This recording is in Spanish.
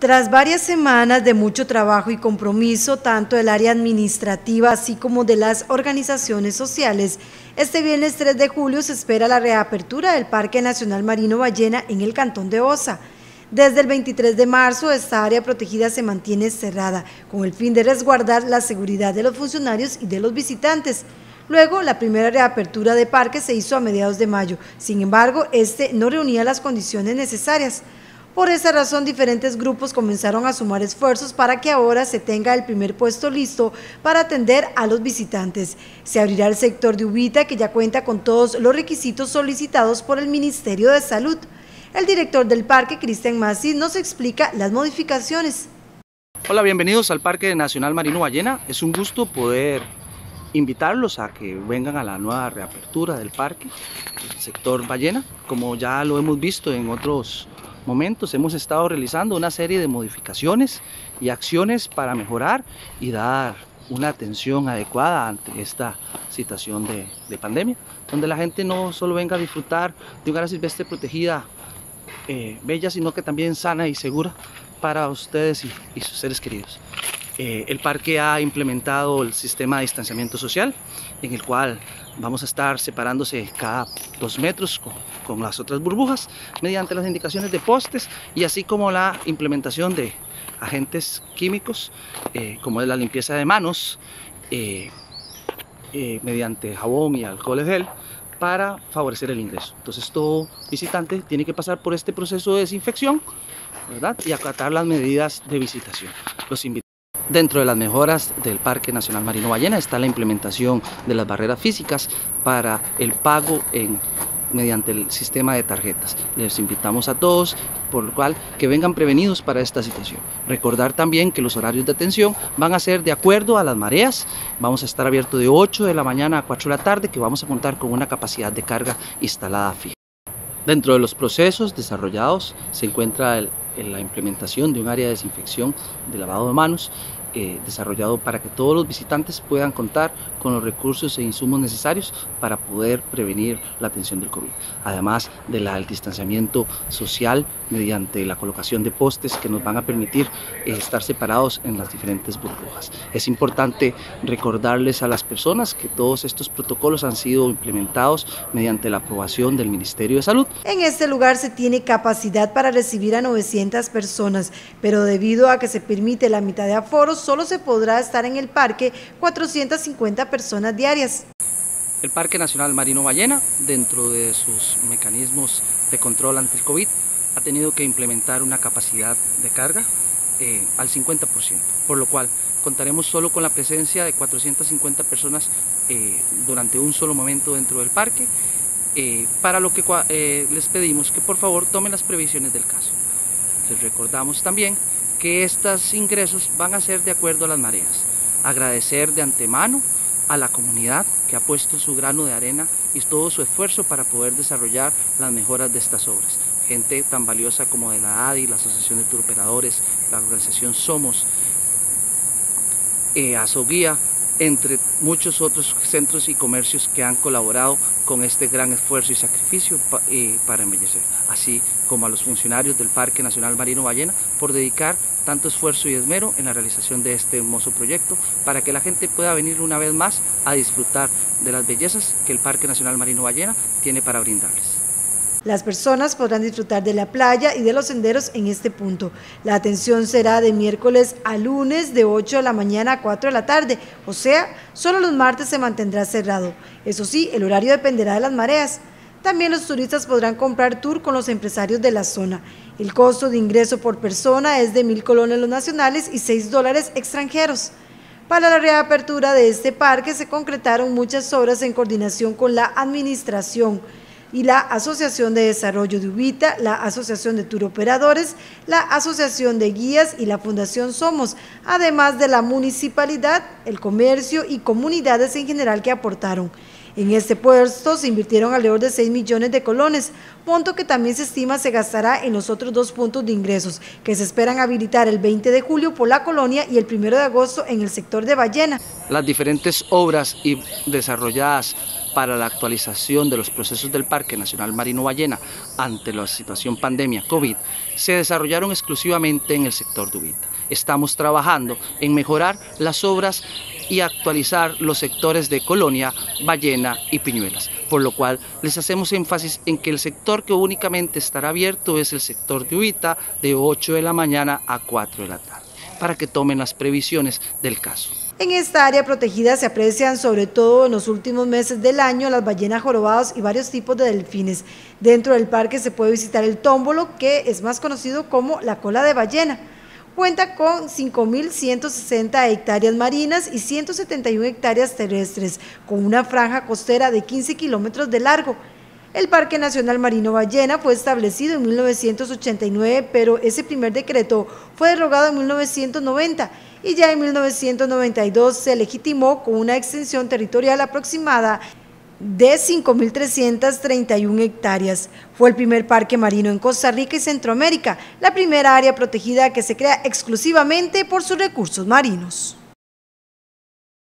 Tras varias semanas de mucho trabajo y compromiso, tanto del área administrativa así como de las organizaciones sociales, este viernes 3 de julio se espera la reapertura del Parque Nacional Marino Ballena en el Cantón de Osa. Desde el 23 de marzo, esta área protegida se mantiene cerrada, con el fin de resguardar la seguridad de los funcionarios y de los visitantes. Luego, la primera reapertura de parque se hizo a mediados de mayo. Sin embargo, este no reunía las condiciones necesarias. Por esa razón, diferentes grupos comenzaron a sumar esfuerzos para que ahora se tenga el primer puesto listo para atender a los visitantes. Se abrirá el sector de Ubita, que ya cuenta con todos los requisitos solicitados por el Ministerio de Salud. El director del parque, Cristian Massi, nos explica las modificaciones. Hola, bienvenidos al Parque Nacional Marino Ballena. Es un gusto poder invitarlos a que vengan a la nueva reapertura del parque, el sector ballena, como ya lo hemos visto en otros momentos hemos estado realizando una serie de modificaciones y acciones para mejorar y dar una atención adecuada ante esta situación de, pandemia, donde la gente no solo venga a disfrutar de un área silvestre protegida eh, bella, sino que también sana y segura para ustedes y sus seres queridos. Eh, el parque ha implementado el sistema de distanciamiento social, en el cual vamos a estar separándose cada dos metros con, las otras burbujas, mediante las indicaciones de postes y así como la implementación de agentes químicos, eh, como es la limpieza de manos, eh, mediante jabón y alcohol gel, para favorecer el ingreso. Entonces todo visitante tiene que pasar por este proceso de desinfección y acatar las medidas de visitación. Los Dentro de las mejoras del Parque Nacional Marino Ballena está la implementación de las barreras físicas para el pago en, mediante el sistema de tarjetas. Les invitamos a todos, por lo cual, que vengan prevenidos para esta situación. Recordar también que los horarios de atención van a ser de acuerdo a las mareas. Vamos a estar abiertos de 8 de la mañana a 4 de la tarde, que vamos a contar con una capacidad de carga instalada fija. Dentro de los procesos desarrollados se encuentra la implementación de un área de desinfección de lavado de manos eh, desarrollado para que todos los visitantes puedan contar con los recursos e insumos necesarios para poder prevenir la atención del COVID. Además del distanciamiento social mediante la colocación de postes que nos van a permitir eh, estar separados en las diferentes burbujas. Es importante recordarles a las personas que todos estos protocolos han sido implementados mediante la aprobación del Ministerio de Salud. En este lugar se tiene capacidad para recibir a 900 personas, pero debido a que se permite la mitad de aforos, solo se podrá estar en el parque 450 personas diarias. El Parque Nacional Marino Ballena, dentro de sus mecanismos de control ante el COVID, ha tenido que implementar una capacidad de carga eh, al 50%, por lo cual contaremos solo con la presencia de 450 personas eh, durante un solo momento dentro del parque, eh, para lo que les pedimos que por favor tomen las previsiones del caso. Les recordamos también que estos ingresos van a ser de acuerdo a las mareas. Agradecer de antemano a la comunidad que ha puesto su grano de arena y todo su esfuerzo para poder desarrollar las mejoras de estas obras. Gente tan valiosa como de la ADI, la Asociación de Turoperadores, la organización Somos, eh, Asoguía, entre muchos otros centros y comercios que han colaborado con este gran esfuerzo y sacrificio eh, para embellecer, así como a los funcionarios del Parque Nacional Marino Ballena por dedicar tanto esfuerzo y esmero en la realización de este hermoso proyecto para que la gente pueda venir una vez más a disfrutar de las bellezas que el Parque Nacional Marino Ballena tiene para brindarles. Las personas podrán disfrutar de la playa y de los senderos en este punto. La atención será de miércoles a lunes de 8 de la mañana a 4 de la tarde, o sea, solo los martes se mantendrá cerrado. Eso sí, el horario dependerá de las mareas. También los turistas podrán comprar tour con los empresarios de la zona. El costo de ingreso por persona es de mil colones los nacionales y 6 dólares extranjeros. Para la reapertura de este parque se concretaron muchas obras en coordinación con la administración y la Asociación de Desarrollo de Ubita, la Asociación de Turoperadores, la Asociación de Guías y la Fundación Somos, además de la municipalidad, el comercio y comunidades en general que aportaron. En este puesto se invirtieron alrededor de 6 millones de colones, monto que también se estima se gastará en los otros dos puntos de ingresos, que se esperan habilitar el 20 de julio por la colonia y el 1 de agosto en el sector de Ballena. Las diferentes obras y desarrolladas para la actualización de los procesos del Parque Nacional Marino Ballena ante la situación pandemia COVID se desarrollaron exclusivamente en el sector de. Estamos trabajando en mejorar las obras y actualizar los sectores de Colonia, Ballena y Piñuelas, por lo cual les hacemos énfasis en que el sector que únicamente estará abierto es el sector de Ubita de 8 de la mañana a 4 de la tarde, para que tomen las previsiones del caso. En esta área protegida se aprecian sobre todo en los últimos meses del año las ballenas jorobadas y varios tipos de delfines. Dentro del parque se puede visitar el tómbolo, que es más conocido como la cola de ballena. Cuenta con 5.160 hectáreas marinas y 171 hectáreas terrestres, con una franja costera de 15 kilómetros de largo. El Parque Nacional Marino Ballena fue establecido en 1989, pero ese primer decreto fue derogado en 1990 y ya en 1992 se legitimó con una extensión territorial aproximada de 5.331 hectáreas. Fue el primer parque marino en Costa Rica y Centroamérica, la primera área protegida que se crea exclusivamente por sus recursos marinos.